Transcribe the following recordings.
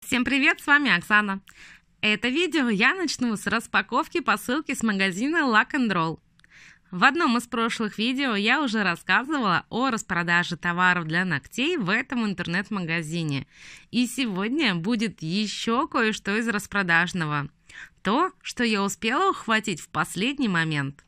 Всем привет, с вами Оксана. Это видео я начну с распаковки посылки с магазина Luck and Roll. В одном из прошлых видео я уже рассказывала о распродаже товаров для ногтей в этом интернет-магазине. И сегодня будет еще кое-что из распродажного. То, что я успела ухватить в последний момент.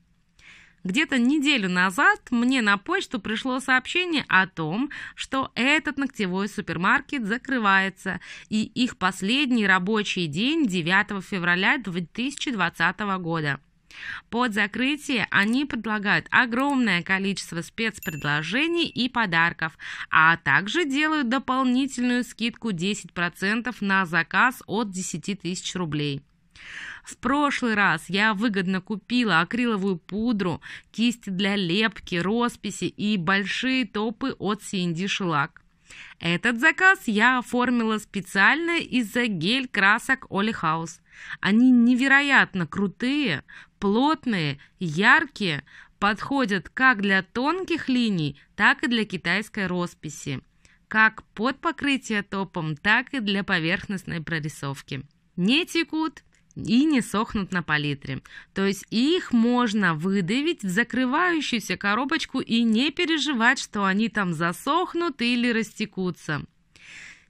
Где-то неделю назад мне на почту пришло сообщение о том, что этот ногтевой супермаркет закрывается, и их последний рабочий день 9 февраля 2020 года. Под закрытие они предлагают огромное количество спецпредложений и подарков, а также делают дополнительную скидку 10% на заказ от 10 тысяч рублей. В прошлый раз я выгодно купила акриловую пудру, кисти для лепки, росписи и большие топы от C&D Shellac. Этот заказ я оформила специально из-за гель-красок Оли Хаус. Они невероятно крутые, плотные, яркие, подходят как для тонких линий, так и для китайской росписи, как под покрытие топом, так и для поверхностной прорисовки. Не текут и не сохнут на палитре. То есть их можно выдавить в закрывающуюся коробочку и не переживать, что они там засохнут или растекутся.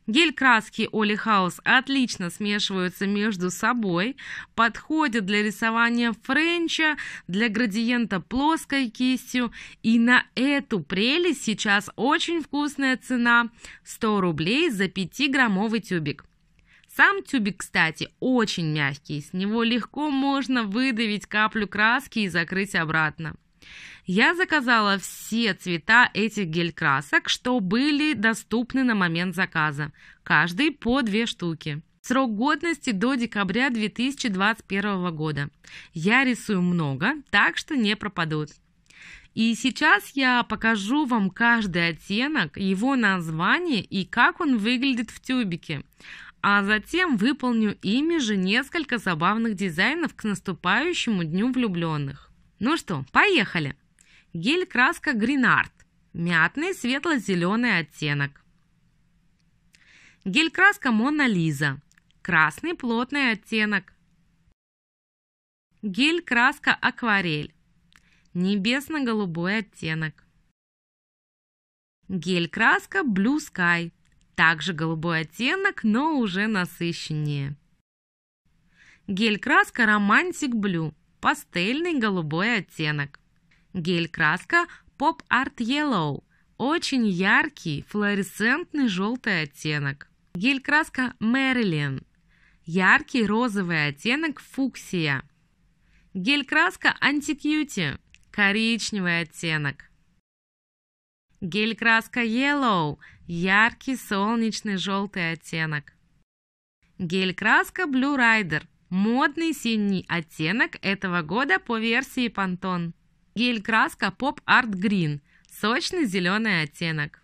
Гель-краски Оли Хаус отлично смешиваются между собой, подходят для рисования френча, для градиента плоской кистью. И на эту прелесть сейчас очень вкусная цена – 100 рублей за 5-граммовый тюбик. Сам тюбик, кстати, очень мягкий, с него легко можно выдавить каплю краски и закрыть обратно. Я заказала все цвета этих гель-красок, что были доступны на момент заказа, каждый по две штуки. Срок годности до декабря 2021 года. Я рисую много, так что не пропадут. И сейчас я покажу вам каждый оттенок, его название и как он выглядит в тюбике а затем выполню ими же несколько забавных дизайнов к наступающему Дню влюбленных. Ну что, поехали! Гель-краска Green Мятный светло-зеленый оттенок. Гель-краска Мона Лиза. Красный плотный оттенок. Гель-краска Акварель. Небесно-голубой оттенок. Гель-краска Blue Sky также голубой оттенок, но уже насыщеннее. Гель-краска Romantic Blue, пастельный голубой оттенок. Гель-краска Pop Art Yellow, очень яркий флуоресцентный желтый оттенок. Гель-краска Marilyn, яркий розовый оттенок фуксия. Гель-краска Anticutie, коричневый оттенок. Гель-краска Yellow – яркий солнечный желтый оттенок. Гель-краска Blue Rider – модный синий оттенок этого года по версии Pantone. Гель-краска Pop Art Green – сочный зеленый оттенок.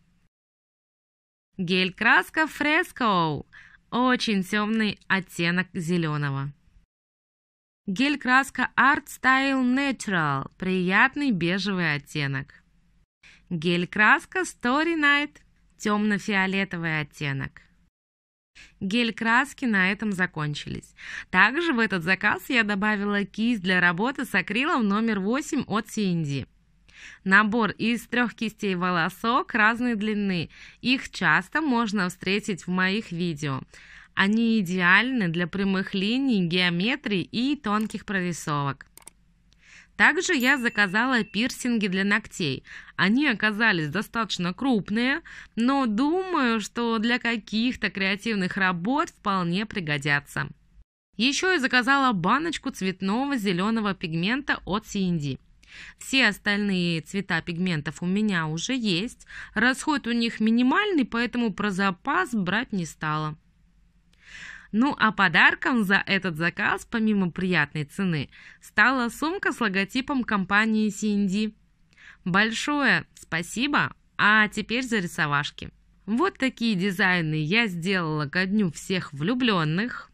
Гель-краска Fresco – очень темный оттенок зеленого. Гель-краска Art Style Natural – приятный бежевый оттенок. Гель-краска Story Night, темно-фиолетовый оттенок. Гель-краски на этом закончились. Также в этот заказ я добавила кисть для работы с акрилом номер 8 от CND. Набор из трех кистей волосок разной длины. Их часто можно встретить в моих видео. Они идеальны для прямых линий, геометрии и тонких прорисовок. Также я заказала пирсинги для ногтей. Они оказались достаточно крупные, но думаю, что для каких-то креативных работ вполне пригодятся. Еще я заказала баночку цветного зеленого пигмента от C&D. Все остальные цвета пигментов у меня уже есть. Расход у них минимальный, поэтому про запас брать не стала. Ну а подарком за этот заказ, помимо приятной цены, стала сумка с логотипом компании C&D. Большое спасибо, а теперь за рисовашки. Вот такие дизайны я сделала ко дню всех влюбленных.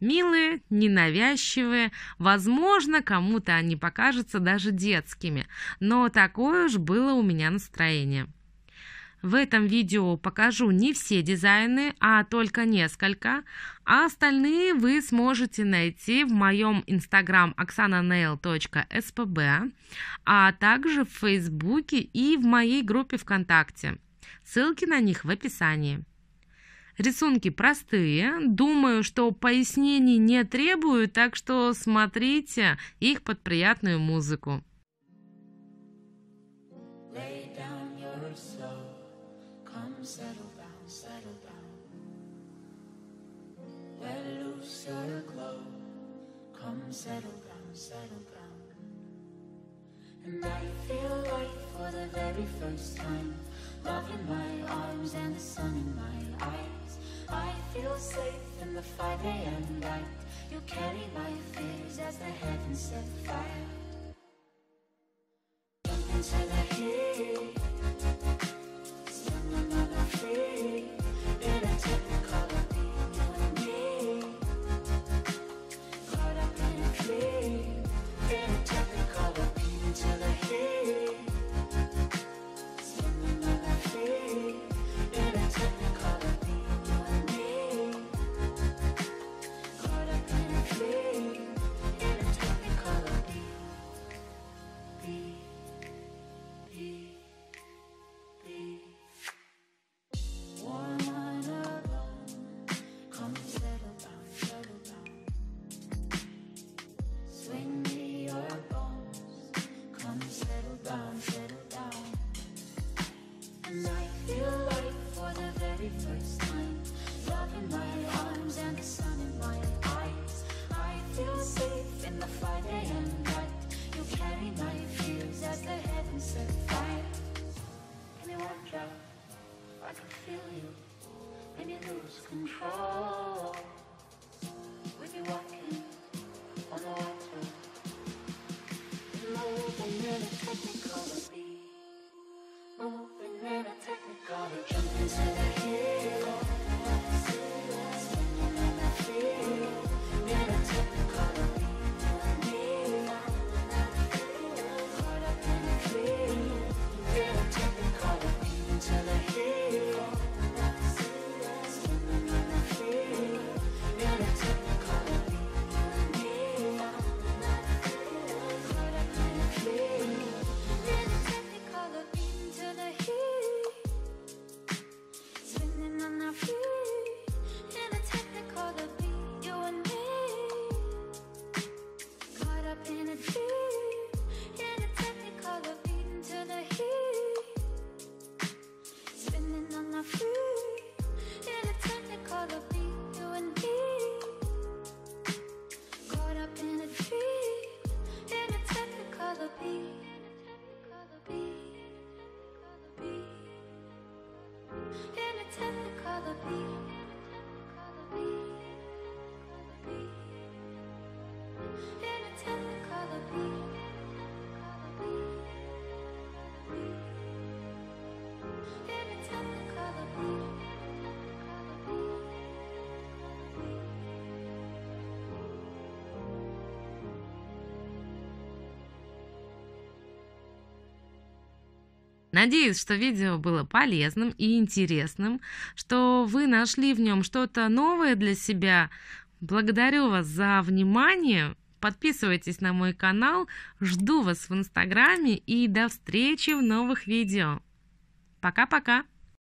Милые, ненавязчивые, возможно, кому-то они покажутся даже детскими, но такое уж было у меня настроение. В этом видео покажу не все дизайны, а только несколько, а остальные вы сможете найти в моем инстаграм oksanaнаil.spb, а также в фейсбуке и в моей группе ВКонтакте. Ссылки на них в описании. Рисунки простые, думаю, что пояснений не требую, так что смотрите их под приятную музыку. Settle down, settle down. Let loose your glow. Come settle down, settle down. And I feel like for the very first time, love in my arms and the sun in my eyes. I feel safe in the 5 a.m. light. You carry my fears as the heavens set fire. Jump into the heat. And I feel like for the very first time, love in my arms and the sun in my eyes. I feel safe in the 5 a.m. light. You carry my fears as the heavens set fire. Give me one I can feel you when you lose control. We be walking on the water, in a technicolor beat. Надеюсь, что видео было полезным и интересным, что вы нашли в нем что-то новое для себя. Благодарю вас за внимание. Подписывайтесь на мой канал. Жду вас в инстаграме и до встречи в новых видео. Пока-пока.